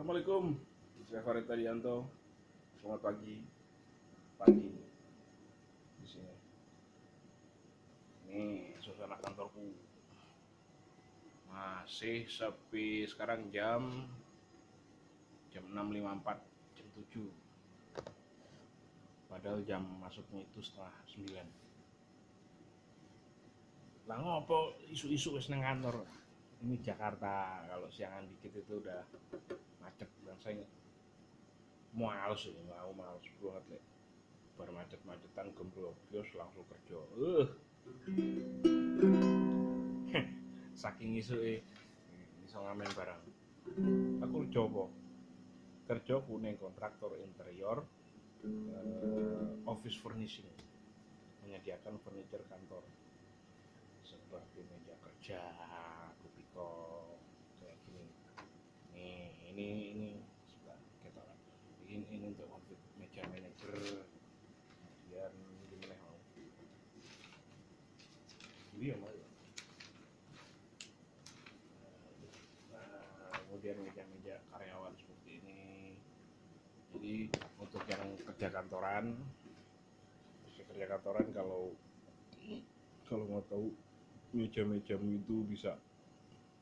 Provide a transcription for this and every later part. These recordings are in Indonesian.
Assalamualaikum, saya Farid Tadianto. Selamat pagi, pagi di sini. Ini suasana kantorku masih sepi. Sekarang jam jam 6.54, jam 7. Padahal jam masuknya itu setengah 9. Lah ngopo isu-isu wis kantor. Ini Jakarta, kalau siangan dikit itu udah macet saya males ini mau males banget le bar macet macetan gembrobos langsung kerja. Uh. saking isu eh iso ngamen barang. Aku kerja kerja kuning kontraktor interior eh, office furnishing. Menyediakan furniture kantor. Seperti meja kerja nih ini ini sudah kita ini, ini untuk konflik meja manager kemudian gimana mau iya mau nah, kemudian meja-meja karyawan seperti ini. Jadi untuk yang kerja kantoran kerja kantoran kalau kalau mau tahu meja-meja itu bisa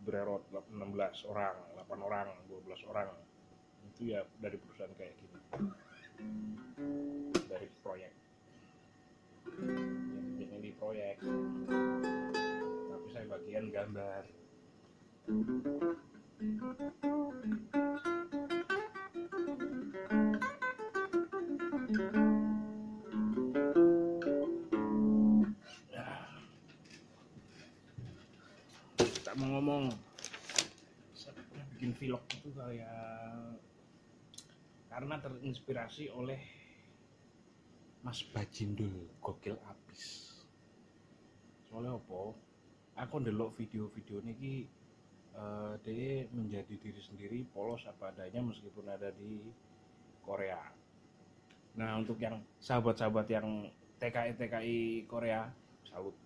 bererot 16 orang, 8 orang, 12 orang. Itu ya dari perusahaan kayak gini. Dari proyek. Yang ini proyek. Tapi saya bagian gambar. Vlog itu kayak karena terinspirasi oleh Mas Bajindul gokil abis. Soalnya apa? Aku ndelok video-video ini uh, dia menjadi diri sendiri polos apa adanya meskipun ada di Korea. Nah untuk yang sahabat-sahabat yang TKI TKI Korea salut.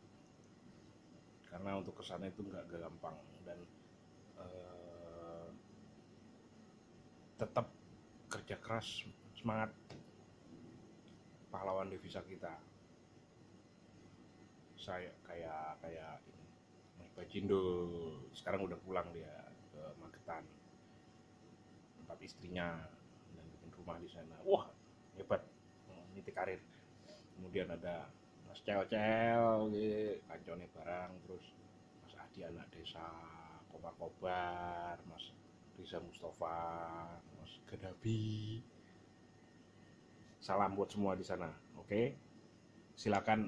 Karena untuk ke sana itu nggak gampang dan eh, tetap kerja keras semangat pahlawan devisa kita. Saya kayak kayak ini Mas Bajindo sekarang udah pulang dia ke Magetan. Tempat istrinya dan bikin rumah di sana. Wah hebat. Niti karir. Kemudian ada Mas Cel Cel gitu, barang terus Mas Adi anak desa Kobar Kobar Mas Riza Mustafa Mas Gadabi salam buat semua di sana oke? Silakan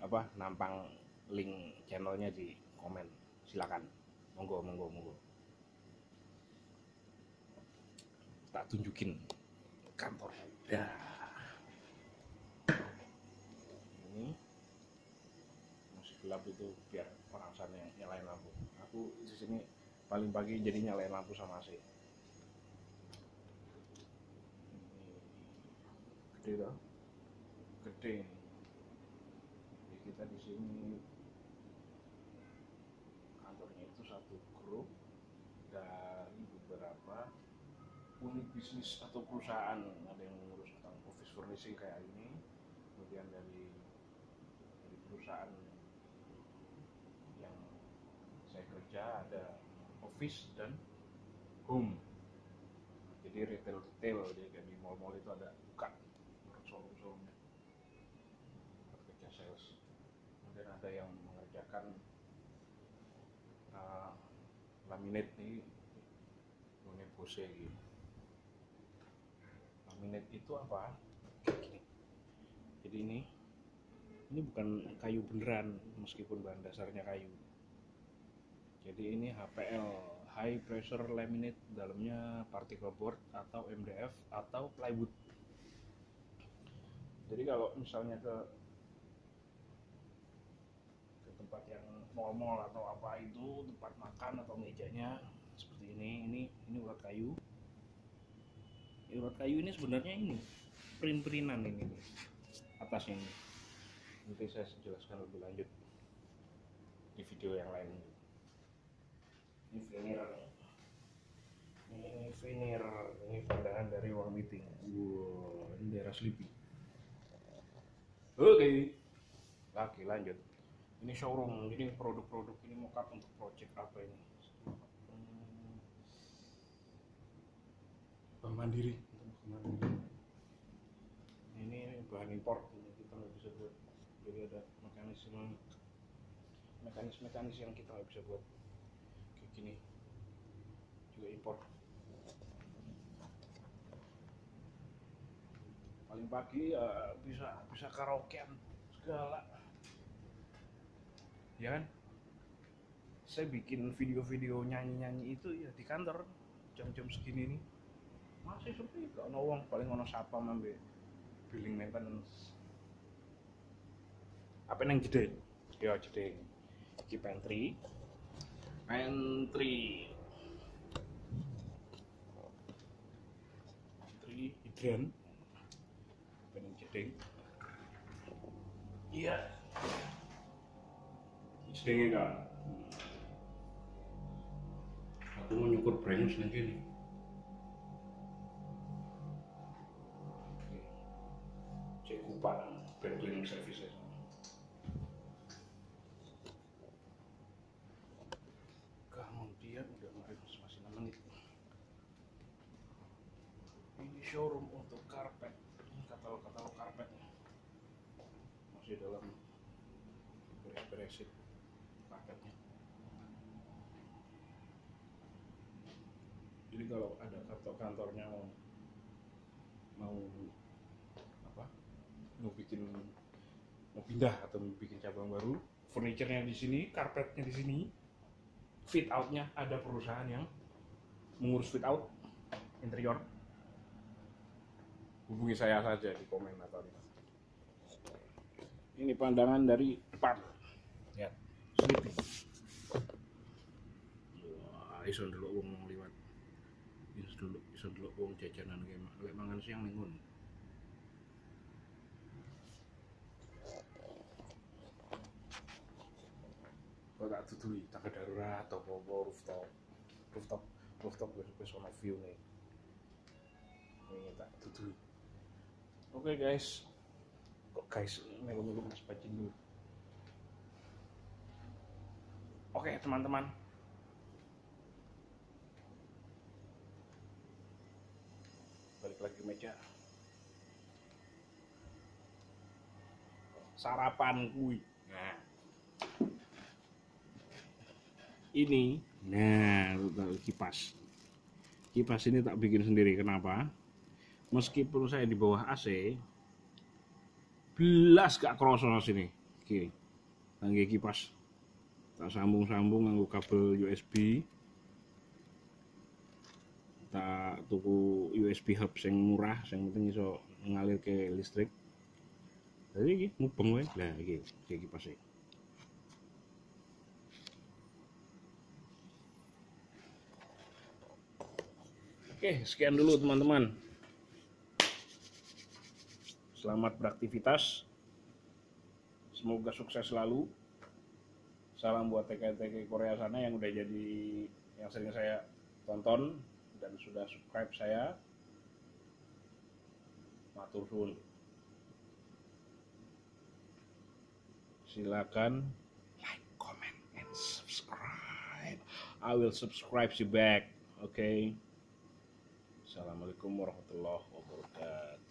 apa nampang link channelnya di komen. Silakan. Monggo monggo monggo. Tak tunjukin kantor. Ya ini masih gelap itu biar orang sana yang nyalain lampu. Aku di sini paling pagi jadi nyalain lampu sama AC Ini gede loh gede. Ini jadi kita di sini kantornya itu satu grup dari beberapa unit bisnis atau perusahaan. Ada yang ngurus tentang office furnishing kayak ini kemudian dari dari perusahaan yang saya kerja ada office dan home. Jadi retail retail jadi kayak di mall-mall itu ada buka showroom showroomnya sales. Kemudian ada yang mengerjakan uh, laminate nih ini Bose gitu. Laminate itu apa? Jadi ini ini bukan kayu beneran meskipun bahan dasarnya kayu jadi ini HPL high pressure laminate dalamnya particle board atau MDF atau plywood. Jadi kalau misalnya ke ke tempat yang mall-mall atau apa itu tempat makan atau mejanya seperti ini ini ini urat kayu. Urat kayu ini sebenarnya ini print-printan ini nih, atasnya ini. Nanti saya jelaskan lebih lanjut di video yang lain ini finir ini finir ini pandangan dari ruang meeting. Wow ini daerah sleepy oke. Okay. lagi lanjut. Ini showroom jadi produk-produk ini mockup untuk project apa ini? Bank mandiri. Mandiri ini bahan impor ini kita nggak bisa buat. Jadi ada mekanisme mekanis-mekanis yang kita nggak bisa buat gini. Juga impor paling pagi ya bisa bisa karaokean segala. Ya kan? Saya bikin video-video nyanyi-nyanyi itu ya di kantor jam-jam segini nih masih sepi gak ono wong paling ono siapa mambe. Billing maintenance. Apa yang jeding? Ya jeding. Iki pantry pantry. Pantry hidran. Yang jeding. Iya. Jedingnya kan aku mau nyukur branch lagi nih. Cek kupang bed cleaning services kemudian udah mulai masih 6 menit ini showroom untuk karpet. Ini katalog-katalog karpet. Masih dalam beres-beresin paketnya. Jadi kalau ada kantor kantornya mau mau apa? Mau bikin mau pindah atau mau bikin cabang baru furniturnya di sini karpetnya di sini fit outnya ada perusahaan yang mengurus fit out interior hubungi saya saja di komentator ini pandangan dari depan lihat sleepy wah iso dulu wong liwat. Iso dulu iso dulu wong jajanan kayak lek mangan siang minggu kok tak tutui tak ada darurat atau apa rooftop. Rooftop rooftop wis wis ono view nih ini tak tutui oke guys. Kok guys melu-melu mas bajin dulu. Oke teman-teman. Balik lagi meja. Sarapan kui nah. Ini nah kipas. Kipas ini tak bikin sendiri kenapa meskipun saya di bawah AC belas gak kroso sini. Oke tangga kipas tak sambung-sambung nganggo kabel USB tak tuku USB hub yang murah yang penting iso ngalir ke listrik. Jadi iki mubeng wae. Lah iki iki kipasnya Oke, sekian dulu teman-teman. Selamat beraktivitas. Semoga sukses selalu. Salam buat TK-TK Korea sana yang udah jadi yang sering saya tonton dan sudah subscribe saya. Matur suwun. Silakan like, comment, and subscribe. I will subscribe you back. Okay. Assalamualaikum warahmatullahi wabarakatuh.